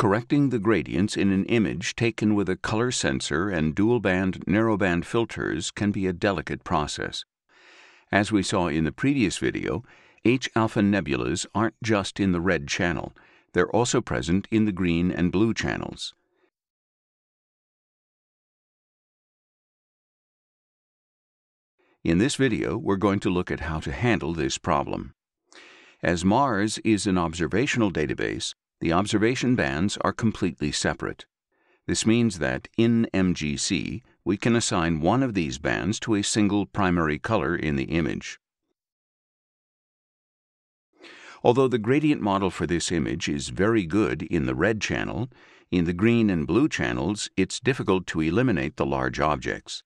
Correcting the gradients in an image taken with a color sensor and dual band narrowband filters can be a delicate process. As we saw in the previous video, H alpha nebulas aren't just in the red channel, they're also present in the green and blue channels. In this video, we're going to look at how to handle this problem. As MARS is an observational database, the observation bands are completely separate. This means that in MGC, we can assign one of these bands to a single primary color in the image. Although the gradient model for this image is very good in the red channel, in the green and blue channels it's difficult to eliminate the large objects.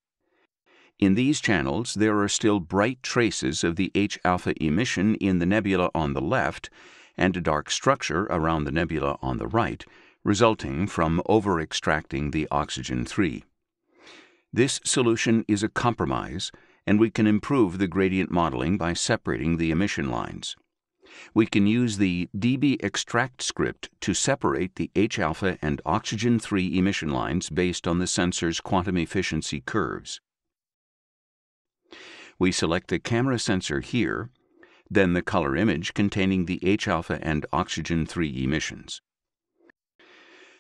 In these channels, there are still bright traces of the H alpha emission in the nebula on the left and a dark structure around the nebula on the right, resulting from over extracting the oxygen 3. This solution is a compromise, and we can improve the gradient modeling by separating the emission lines. We can use the DBXtract script to separate the H alpha and oxygen 3 emission lines based on the sensor's quantum efficiency curves. We select the camera sensor here then the color image containing the H alpha and oxygen 3 emissions.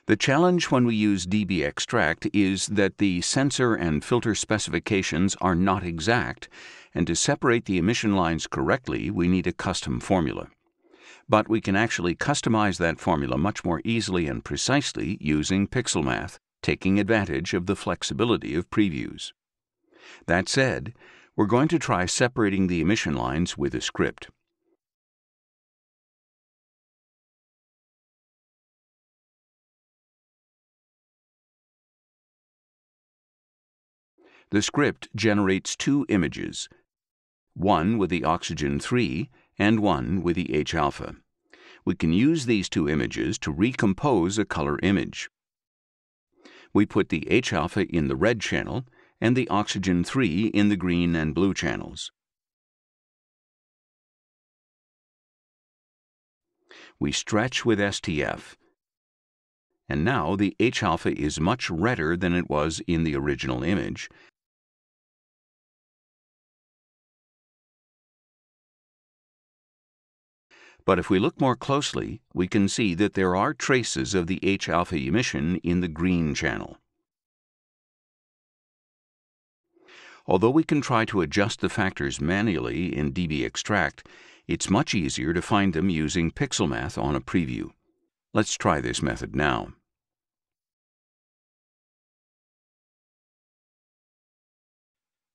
The challenge when we use DBXtract is that the sensor and filter specifications are not exact, and to separate the emission lines correctly, we need a custom formula. But we can actually customize that formula much more easily and precisely using PixelMath, taking advantage of the flexibility of previews. That said, we're going to try separating the emission lines with a script. The script generates two images, one with the oxygen 3 and one with the H alpha. We can use these two images to recompose a color image. We put the H alpha in the red channel and the oxygen 3 in the green and blue channels. We stretch with STF. And now the H alpha is much redder than it was in the original image. But if we look more closely, we can see that there are traces of the H alpha emission in the green channel. Although we can try to adjust the factors manually in DBXtract, it's much easier to find them using PixelMath on a preview. Let's try this method now.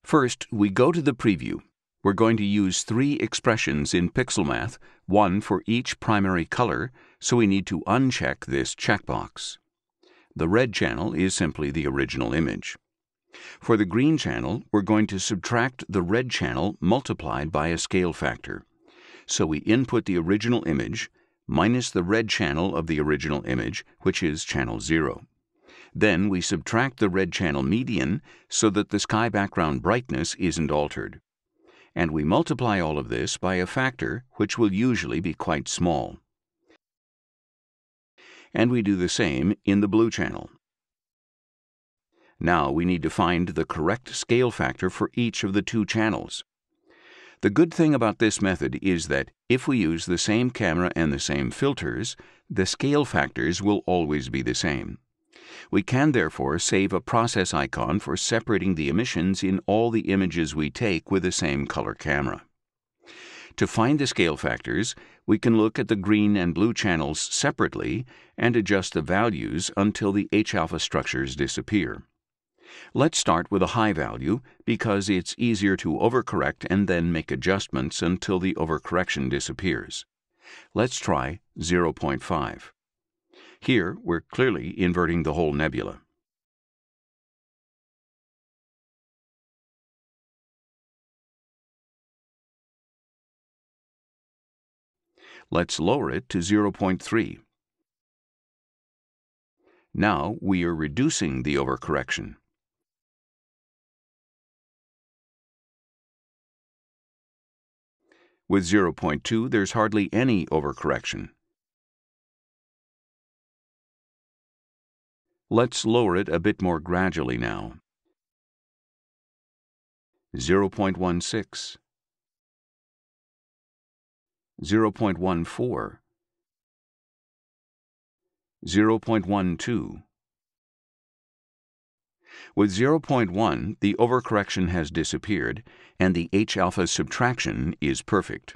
First, we go to the preview. We're going to use three expressions in PixelMath, one for each primary color, so we need to uncheck this checkbox. The red channel is simply the original image. For the green channel, we're going to subtract the red channel multiplied by a scale factor. So we input the original image minus the red channel of the original image, which is channel 0. Then we subtract the red channel median so that the sky background brightness isn't altered. And we multiply all of this by a factor which will usually be quite small. And we do the same in the blue channel. Now we need to find the correct scale factor for each of the two channels. The good thing about this method is that if we use the same camera and the same filters, the scale factors will always be the same. We can therefore save a process icon for separating the emissions in all the images we take with the same color camera. To find the scale factors, we can look at the green and blue channels separately and adjust the values until the H-alpha structures disappear. Let's start with a high value because it's easier to overcorrect and then make adjustments until the overcorrection disappears. Let's try 0.5. Here, we're clearly inverting the whole nebula. Let's lower it to 0.3. Now we are reducing the overcorrection. With 0.2, there's hardly any overcorrection. Let's lower it a bit more gradually now. 0.16 0.14 0.12 With 0.1, the overcorrection has disappeared, and the H-alpha subtraction is perfect.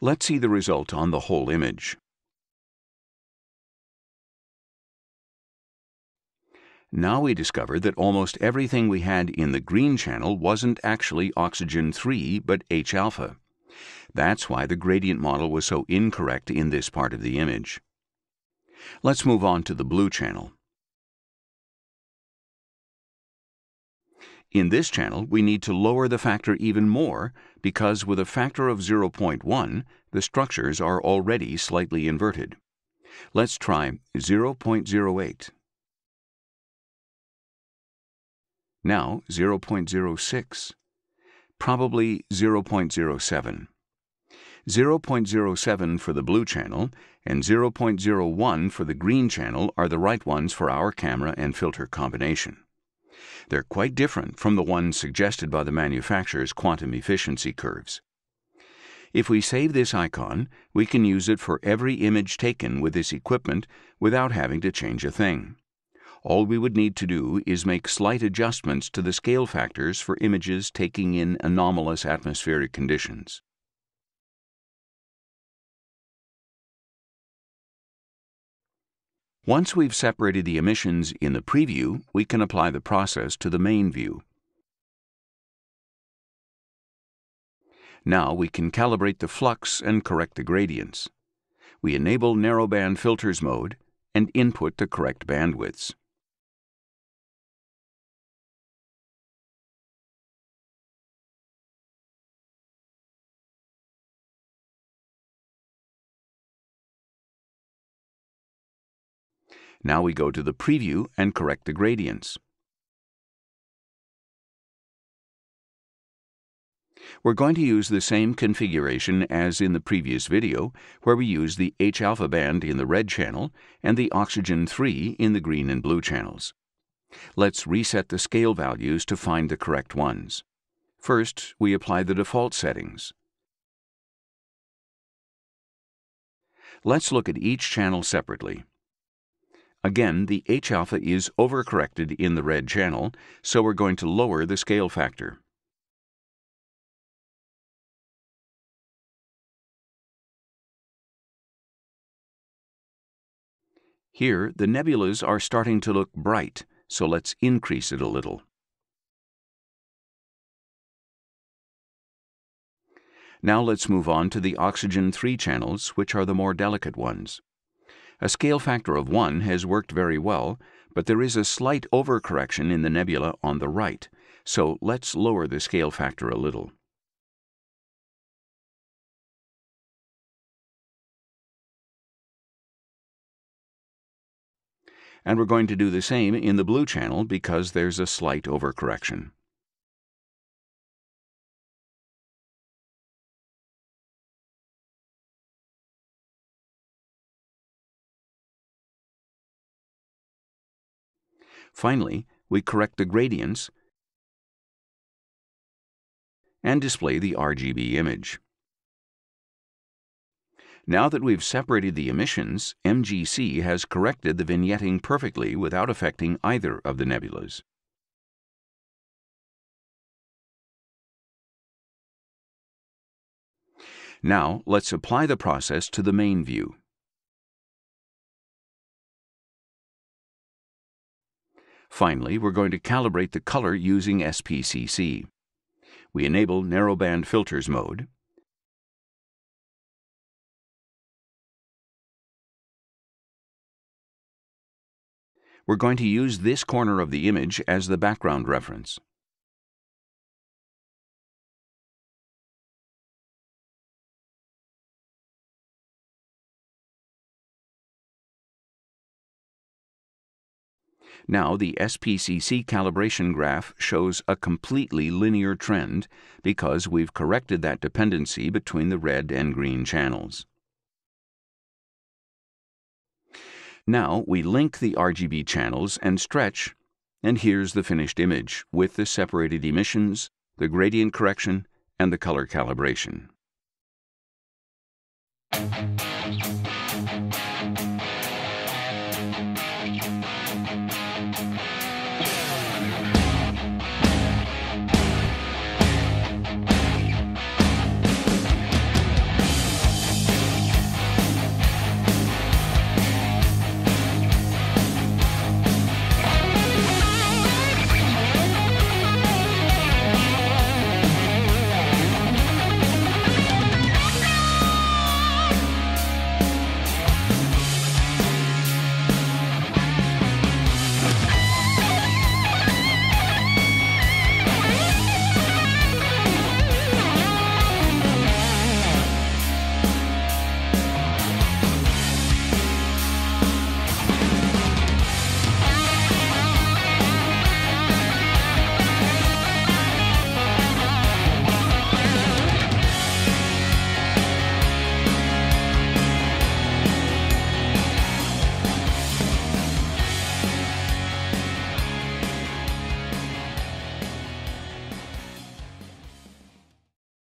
Let's see the result on the whole image. Now we discover that almost everything we had in the green channel wasn't actually oxygen 3 but H-alpha. That's why the gradient model was so incorrect in this part of the image. Let's move on to the blue channel. In this channel, we need to lower the factor even more because with a factor of 0.1, the structures are already slightly inverted. Let's try 0.08. Now 0.06. Probably 0.07. 0.07 for the blue channel and 0.01 for the green channel are the right ones for our camera and filter combination. They're quite different from the ones suggested by the manufacturer's quantum efficiency curves. If we save this icon, we can use it for every image taken with this equipment without having to change a thing. All we would need to do is make slight adjustments to the scale factors for images taking in anomalous atmospheric conditions. Once we've separated the emissions in the preview, we can apply the process to the main view. Now we can calibrate the flux and correct the gradients. We enable narrowband filters mode and input the correct bandwidths. Now we go to the preview and correct the gradients. We're going to use the same configuration as in the previous video, where we use the H-alpha band in the red channel and the oxygen 3 in the green and blue channels. Let's reset the scale values to find the correct ones. First, we apply the default settings. Let's look at each channel separately. Again, the H-alpha is overcorrected in the red channel, so we're going to lower the scale factor. Here, the nebulas are starting to look bright, so let's increase it a little. Now let's move on to the oxygen 3 channels, which are the more delicate ones. A scale factor of 1 has worked very well, but there is a slight overcorrection in the nebula on the right, so let's lower the scale factor a little. And we're going to do the same in the blue channel because there's a slight overcorrection. Finally, we correct the gradients and display the RGB image. Now that we've separated the emissions, MGC has corrected the vignetting perfectly without affecting either of the nebulas. Now, let's apply the process to the main view. Finally, we're going to calibrate the color using SPCC. We enable narrowband filters mode. We're going to use this corner of the image as the background reference. Now the SPCC calibration graph shows a completely linear trend because we've corrected that dependency between the red and green channels. Now we link the RGB channels and stretch, and here's the finished image with the separated emissions, the gradient correction, and the color calibration.